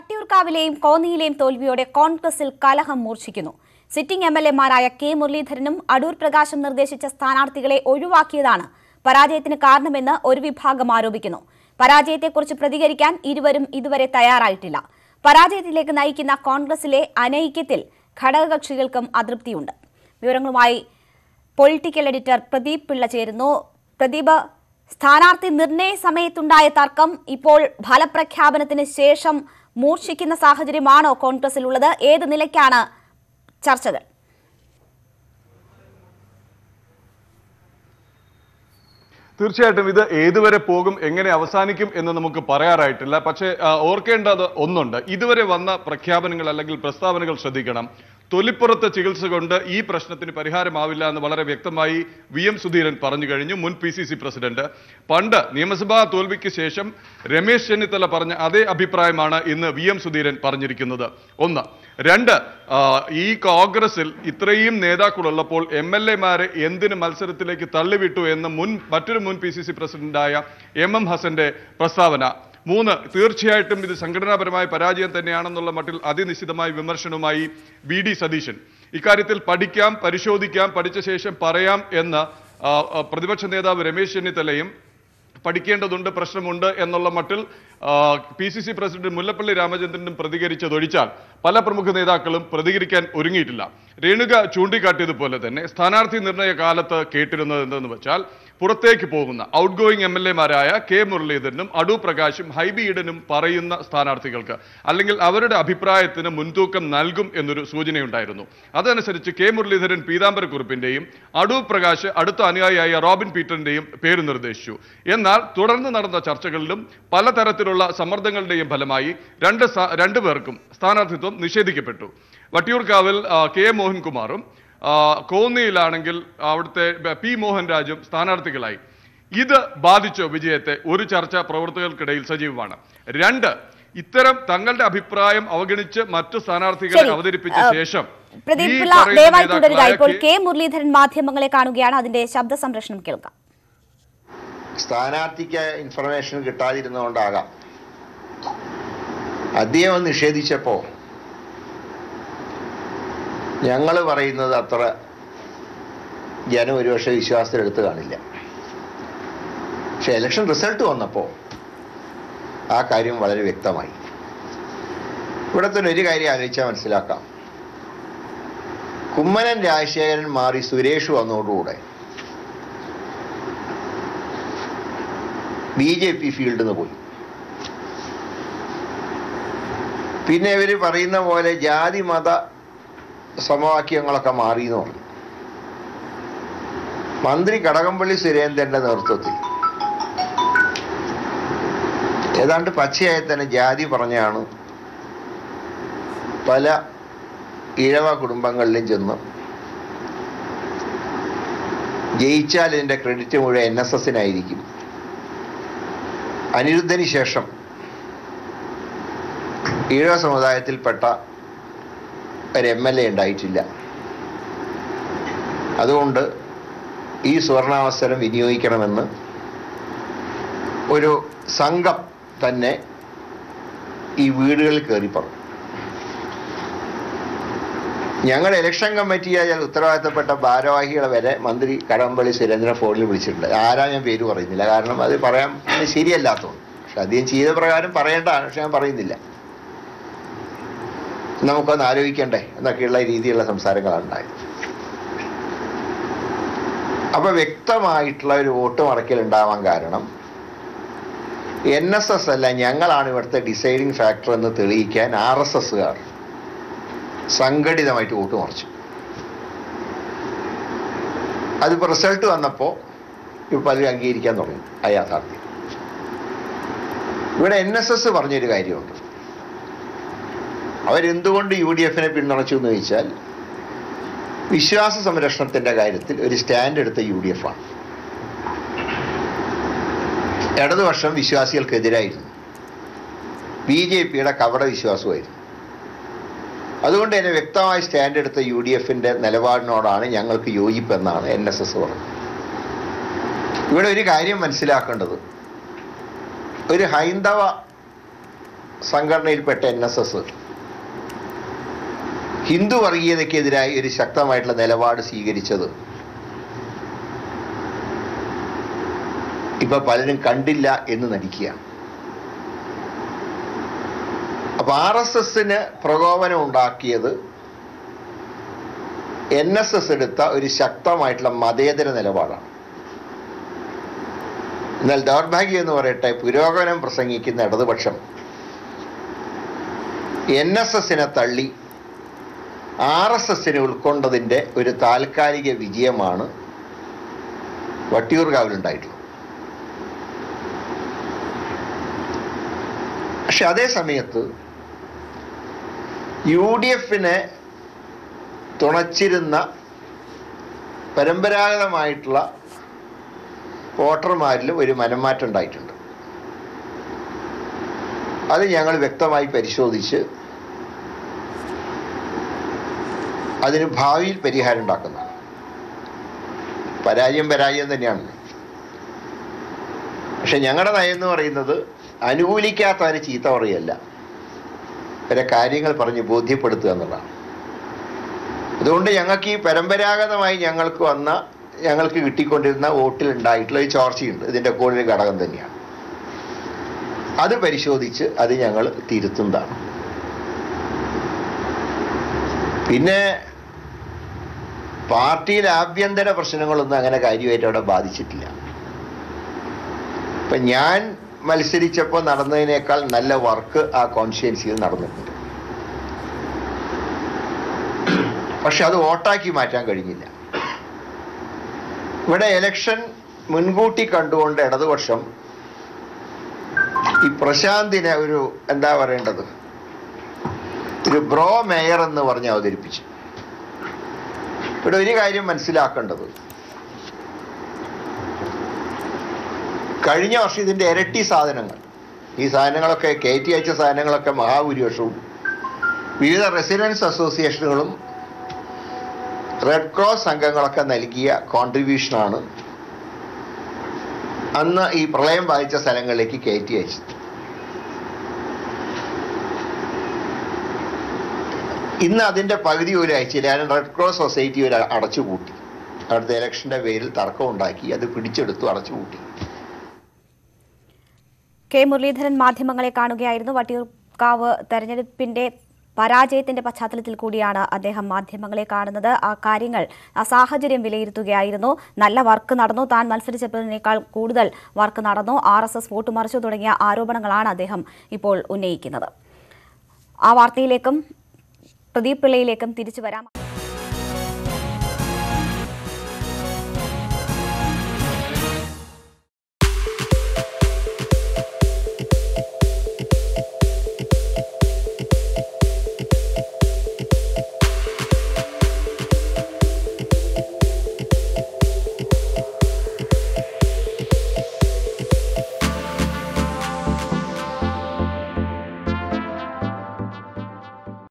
വട്ടിയൂർക്കാവിലെയും കോന്നിയിലെയും തോൽവിയോടെ കോൺഗ്രസിൽ കലഹം മൂർച്ഛിക്കുന്നു. സിറ്റിംഗ് എം എൽ എമാരായ കെ മുരളീധരനും അടൂർ പ്രകാശും നിർദ്ദേശിച്ച സ്ഥാനാർത്ഥികളെ ഒഴിവാക്കിയതാണ്. പരാജയത്തിന് കാരണമെന്ന് ഒരു വിഭാഗം ആരോപിക്കുന്നു. പരാജയത്തെക്കുറിച്ച് പ്രതികരിക്കാൻ ഇരുവരും ഇതുവരെ തയ്യാറായിട്ടില്ല. പരാജയത്തിലേക്ക് നയിക്കുന്ന കോൺഗ്രസിലെ അനൈക്യത്തിൽ ഘടകകക്ഷികൾക്കും അതൃപ്തിയുണ്ട്. വിവരങ്ങളുമായി പൊളിറ്റിക്കൽ എഡിറ്റർ പ്രദീപ് പിള്ള ചേരുന്നു. പ്രദീപ് സ്ഥാനാർത്ഥി നിർണയ സമയത്തുണ്ടായ തർക്കം ഇപ്പോൾ ഫലപ്രഖ്യാപനത്തിന് ശേഷം മൂർച്ഛിക്കുന്ന സാഹചര്യമാണോ കോൺഗ്രസിലുള്ളത്? ഏത് നിലയ്ക്കാണ് ചർച്ചകൾ? തീർച്ചയായിട്ടും ഇത് ഏതുവരെ പോകും എങ്ങനെ അവസാനിക്കും എന്ന് നമുക്ക് പറയാറായിട്ടില്ല. പക്ഷേ ഓർക്കേണ്ടത് ഒന്നുണ്ട്. ഇതുവരെ വന്ന പ്രഖ്യാപനങ്ങൾ അല്ലെങ്കിൽ പ്രസ്താവനകൾ ശ്രദ്ധിക്കണം. തൊലിപ്പുറത്തെ ചികിത്സ കൊണ്ട് ഈ പ്രശ്നത്തിന് പരിഹാരമാവില്ല എന്ന് വളരെ വ്യക്തമായി വി എം സുധീരൻ പറഞ്ഞു കഴിഞ്ഞു മുൻ പി സി സി പ്രസിഡന്റ്. പണ്ട് നിയമസഭാ തോൽവിക്ക് ശേഷം രമേശ് ചെന്നിത്തല പറഞ്ഞ അതേ അഭിപ്രായമാണ് ഇന്ന് വി എം സുധീരൻ പറഞ്ഞിരിക്കുന്നത്. ഒന്ന്. രണ്ട് ഈ കോൺഗ്രസിൽ ഇത്രയും നേതാക്കളുള്ളപ്പോൾ എം എൽ എമാരെ എന്തിന് മത്സരത്തിലേക്ക് തള്ളിവിട്ടു എന്ന് മുൻ മറ്റൊരു മുൻ പി സി സി പ്രസിഡന്റായ എം എം ഹസന്റെ പ്രസ്താവന. മൂന്ന് തീർച്ചയായിട്ടും ഇത് സംഘടനാപരമായ പരാജയം തന്നെയാണെന്നുള്ള മട്ടിൽ അതിനിശ്ചിതമായ വിമർശനവുമായി വി ഡി സതീശൻ. ഇക്കാര്യത്തിൽ പഠിക്കാം പരിശോധിക്കാം പഠിച്ച ശേഷം പറയാം എന്ന് പ്രതിപക്ഷ നേതാവ് രമേശ് ചെന്നിത്തലയും പഠിക്കേണ്ടതുണ്ട് പ്രശ്നമുണ്ട് എന്നുള്ള മട്ടിൽ P C C president Mullappally രാമചന്ദ്രനും പ്രതികരിച്ചതൊഴിച്ചാൽ പല പ്രമുഖ നേതാക്കളും പ്രതികരിക്കാൻ ഒരുങ്ങിയിട്ടില്ല. രേണുക ചൂണ്ടിക്കാട്ടിയതുപോലെ തന്നെ സ്ഥാനാർത്ഥി നിർണയ കാലത്ത് കേട്ടിരുന്നത് എന്തെന്ന് വെച്ചാൽ പുറത്തേക്ക് പോകുന്ന ഔട്ട് ഗോയിങ് എം എൽ എമാരായ കെ മുരളീധരനും അടൂ പ്രകാശും ഹൈബി ഈഡനും പറയുന്ന സ്ഥാനാർത്ഥികൾക്ക് അല്ലെങ്കിൽ അവരുടെ അഭിപ്രായത്തിന് മുൻതൂക്കം നൽകും എന്നൊരു സൂചനയുണ്ടായിരുന്നു. അതനുസരിച്ച് കെ മുരളീധരൻ പീതാംബരക്കുറിപ്പിന്റെയും അടൂ പ്രകാശ് അടുത്ത അനുയായിയായ റോബിൻ പീറ്ററിന്റെയും പേര് നിർദ്ദേശിച്ചു. എന്നാൽ തുടർന്ന് നടന്ന ചർച്ചകളിലും പലതരത്തിലുള്ള സമ്മർദ്ദങ്ങളുടെയും ഫലമായി രണ്ട് രണ്ടു പേർക്കും സ്ഥാനാർത്ഥിത്വം നിഷേധിക്കപ്പെട്ടു. വട്ടിയൂർക്കാവിൽ കെ. മോഹൻകുമാറും കോന്നിയിലാണെങ്കിൽ അവിടുത്തെ പി. മോഹൻരാജും സ്ഥാനാർത്ഥികളായി. ഇത് ബാധിച്ചോ വിജയത്തെ ഒരു ചർച്ച പ്രവർത്തകർക്കിടയിൽ സജീവമാണ്. രണ്ട് ഇത്തരം തങ്ങളുടെ അഭിപ്രായം അവഗണിച്ച് മറ്റു സ്ഥാനാർത്ഥികളെ. അവതരിപ്പിച്ച ശേഷം പ്രദീപ് ദയവായി തുടരുക ഇപ്പോൾ കെ- കെ. മുരളീധരൻ മാധ്യമങ്ങളെ കാണുകയാണ്. അതിന്റെ ശബ്ദ സംരക്ഷണം കേൾക്കാം. സ്ഥാനാർത്ഥിക്ക് ഇൻഫർമേഷൻ കിട്ടാതിരുന്നുകൊണ്ടാകാം അദ്ദേഹം നിഷേധിച്ചപ്പോൾ ഞങ്ങൾ പറയുന്നത് അത്ര ജനം ഒരുപക്ഷെ വിശ്വാസത്തിലെടുത്ത് കാണില്ല. പക്ഷെ ഇലക്ഷൻ റിസൾട്ട് വന്നപ്പോൾ ആ കാര്യം വളരെ വ്യക്തമായി. ഇവിടെ തന്നെ ഒരു കാര്യം ആലോചിച്ചാൽ മനസ്സിലാക്കാം. കുമ്മനൻ രാജശേഖരൻ മാറി സുരേഷ് വന്നതോടുകൂടെ ബി ജെ പി ഫീൽഡിൽ നിന്ന് പോയി. പിന്നെ ഇവർ പറയുന്ന പോലെ ജാതി മത സമവാക്യങ്ങളൊക്കെ മാറി എന്ന് പറഞ്ഞു. മന്ത്രി കടകംപള്ളി സുരേന്ദ്രന്റെ നേതൃത്വത്തിൽ. ഏതാണ്ട് പച്ചയായി തന്നെ ജാതി പറഞ്ഞാണ് പല ഇഴവ കുടുംബങ്ങളിലും ചെന്ന് ജയിച്ചാൽ ഇതിന്റെ ക്രെഡിറ്റ് മുഴുവൻ എൻ എസ് എസിനായിരിക്കും അനിരുദ്ധന് ശേഷം ഈഴവ സമുദായത്തിൽപ്പെട്ട ഒരു എം എൽ എ ഉണ്ടായിട്ടില്ല. അതുകൊണ്ട് ഈ സുവർണാവസരം വിനിയോഗിക്കണമെന്ന് ഒരു സംഘം തന്നെ ഈ വീടുകളിൽ കയറി പറഞ്ഞു. ഞങ്ങൾ ഇലക്ഷൻ കമ്മിറ്റിയായ ഉത്തരവാദിത്തപ്പെട്ട ഭാരവാഹികളെ വരെ മന്ത്രി കടമ്പള്ളി സുരേന്ദ്രൻ ഫോണിൽ വിളിച്ചിട്ടുണ്ട്. ആരാ ഞാൻ പേര് പറയുന്നില്ല. കാരണം അത് പറയാൻ ശരിയല്ലാത്തതുകൊണ്ട്. പക്ഷെ അദ്ദേഹം ചെയ്ത പ്രകാരം പറയേണ്ടതാണ്. പക്ഷെ ഞാൻ പറയുന്നില്ല. നമുക്കൊന്ന് ആലോചിക്കണ്ടേ എന്നൊക്കെയുള്ള രീതിയിലുള്ള സംസാരങ്ങളാണ് ഉണ്ടായത്. അപ്പൊ വ്യക്തമായിട്ടുള്ള ഒരു വോട്ട് മറക്കൽ ഉണ്ടാവാൻ കാരണം എൻ എസ് എസ് അല്ല ഞങ്ങളാണ് ഇവിടുത്തെ ഡിസൈഡിങ് ഫാക്ടർ എന്ന് തെളിയിക്കാൻ ആർ എസ് എസ്സുകാർ സംഘടിതമായിട്ട് വോട്ട് മറിച്ചു. അതിപ്പോൾ റിസൾട്ട് വന്നപ്പോൾ ഇപ്പൊ പലരും അംഗീകരിക്കാൻ തുടങ്ങി. ആ യാഥാർത്ഥ്യം. ഇവിടെ എൻ എസ് എസ് പറഞ്ഞൊരു കാര്യമുണ്ട്. അവരെന്തുകൊണ്ട് യു ഡി എഫിനെ പിന്തുണച്ചു എന്ന് ചോദിച്ചാൽ വിശ്വാസ സംരക്ഷണത്തിന്റെ കാര്യത്തിൽ ഒരു സ്റ്റാൻഡ് എടുത്ത യു ഡി എഫ് ആണ് ഇടതുപക്ഷം വിശ്വാസികൾക്കെതിരായിരുന്നു. ബി ജെ പിയുടെ കവട വിശ്വാസമായിരുന്നു. അതുകൊണ്ട് തന്നെ വ്യക്തമായ സ്റ്റാൻഡ് എടുത്ത യു ഡി എഫിന്റെ നിലപാടിനോടാണ് ഞങ്ങൾക്ക് യോജിപ്പെന്നാണ് എൻ എസ് എസ് പറഞ്ഞത്. ഇവിടെ ഒരു കാര്യം മനസ്സിലാക്കേണ്ടത്. ഒരു ഹൈന്ദവ സംഘടനയിൽപ്പെട്ട എൻ എസ് എസ് ഹിന്ദു വർഗീയതയ്ക്കെതിരായി ഒരു ശക്തമായിട്ടുള്ള നിലപാട് സ്വീകരിച്ചത്. ഇപ്പൊ പലരും കണ്ടില്ല എന്ന് നടിക്കുക അപ്പൊ ആർ എസ് എസിന് പ്രകോപനം ഉണ്ടാക്കിയത് എൻ എസ് എസ് എടുത്ത ഒരു ശക്തമായിട്ടുള്ള മതേതര നിലപാടാണ്. എന്നാൽ ദൗർഭാഗ്യം എന്ന് പറയട്ടെ പുരോഗമനം പ്രസംഗിക്കുന്ന ഇടതുപക്ഷം എൻ എസ് എസിനെ തള്ളി ആർ എസ് എസിനെ ഉൾക്കൊണ്ടതിന്റെ ഒരു താൽക്കാലിക വിജയമാണ് വട്ടിയൂർകാവിലുണ്ടായിട്ടുള്ളത്. പക്ഷെ അതേ സമയത്ത് യു ഡി എഫിനെ തുണച്ചിരുന്ന പരമ്പരാഗതമായിട്ടുള്ള വോട്ടർമാരിൽ ഒരു മനംമാറ്റം ഉണ്ടായിട്ടുണ്ട്. അത് ഞങ്ങൾ വ്യക്തമായി പരിശോധിച്ച് അതിന് ഭാവിയിൽ പരിഹാരം ഉണ്ടാക്കുന്നതാണ് പരാജയം പരാജയം തന്നെയാണ്. പക്ഷെ ഞങ്ങളുടെ നയം എന്ന് പറയുന്നത് അനുകൂലിക്കാത്തവരെ ചീത്ത പറയല്ല വരെ കാര്യങ്ങൾ പറഞ്ഞ് ബോധ്യപ്പെടുത്തുക എന്നുള്ളതാണ്. അതുകൊണ്ട് ഞങ്ങൾക്ക് ഈ പരമ്പരാഗതമായി ഞങ്ങൾക്ക് വന്ന ഞങ്ങൾക്ക് കിട്ടിക്കൊണ്ടിരുന്ന വോട്ടിൽ ഉണ്ടായിട്ടുള്ള ഒരു ചോർച്ചയുണ്ട്. ഇതിന്റെ കൂടെ ഒരു ഘടകം തന്നെയാണ്. അത് പരിശോധിച്ച് അത് ഞങ്ങൾ തിരുത്തുന്നതാണ്. പിന്നെ പാർട്ടിയിൽ ആഭ്യന്തര പ്രശ്നങ്ങളൊന്നും അങ്ങനെ കാര്യമായിട്ട് അവിടെ ബാധിച്ചിട്ടില്ല. ഇപ്പം ഞാൻ മത്സരിച്ചപ്പോൾ നടന്നതിനേക്കാൾ നല്ല വർക്ക് ആ കോൺസ്റ്റിറ്റ്യൻസിയിൽ നടന്നിട്ടുണ്ട്. പക്ഷെ അത് വോട്ടാക്കി മാറ്റാൻ കഴിഞ്ഞില്ല. ഇവിടെ എലക്ഷൻ മുൻകൂട്ടി കണ്ടുകൊണ്ട് ഇടതുപക്ഷം ഈ പ്രശാന്തിനെ ഒരു എന്താ പറയേണ്ടത്? ഒരു ബ്രോ മേയർ എന്ന് പറഞ്ഞ് അവതരിപ്പിച്ചു. ഇവിടെ ഒരു കാര്യം മനസ്സിലാക്കേണ്ടത്. കഴിഞ്ഞ വർഷം ഇതിന്റെ ഇരട്ടി സാധനങ്ങൾ ഈ സാധനങ്ങളൊക്കെ കയറ്റി അയച്ച സാധനങ്ങളൊക്കെ മഹാഭൂരിപക്ഷവും വിവിധ റെസിഡൻസ് അസോസിയേഷനുകളും റെഡ് ക്രോസ് സംഘങ്ങളൊക്കെ നൽകിയ കോൺട്രിബ്യൂഷനാണ് അന്ന് ഈ പ്രളയം ബാധിച്ച സ്ഥലങ്ങളിലേക്ക് കയറ്റി അയച്ചത്. ഇന്ന് അതിന്റെ പകുതി ഒരു കാരണം റെഡ് ക്രോസ് സൊസൈറ്റി ഒരു അടച്ചുപൂട്ടി. അവിടുത്തെ ഇലക്ഷന്റെ പേരിൽ തർക്കം ഉണ്ടാക്കി അത് പിടിച്ചെടുത്തു അടച്ചുപൂട്ടി. കെ മുരളീധരൻ മാധ്യമങ്ങളെ കാണുകയായിരുന്നു. വട്ടിയൂർക്കാവ് തെരഞ്ഞെടുപ്പിന്റെ പരാജയത്തിന്റെ പശ്ചാത്തലത്തിൽ കൂടിയാണ് അദ്ദേഹം മാധ്യമങ്ങളെ കാണുന്നത്. ആ കാര്യങ്ങൾ ആ സാഹചര്യം വിലയിരുത്തുകയായിരുന്നു. നല്ല വർക്ക് നടന്നു. താൻ മത്സരിച്ചതിനേക്കാൾ കൂടുതൽ വർക്ക് നടന്നു. ആർ എസ് എസ് വോട്ട് മറിച്ചു തുടങ്ങിയ ആരോപണങ്ങളാണ് അദ്ദേഹം ഇപ്പോൾ ഉന്നയിക്കുന്നത്. ആ വാർത്തയിലേക്കും പ്രദീപ് പിള്ളയിലേക്കും തിരിച്ചു വരാം.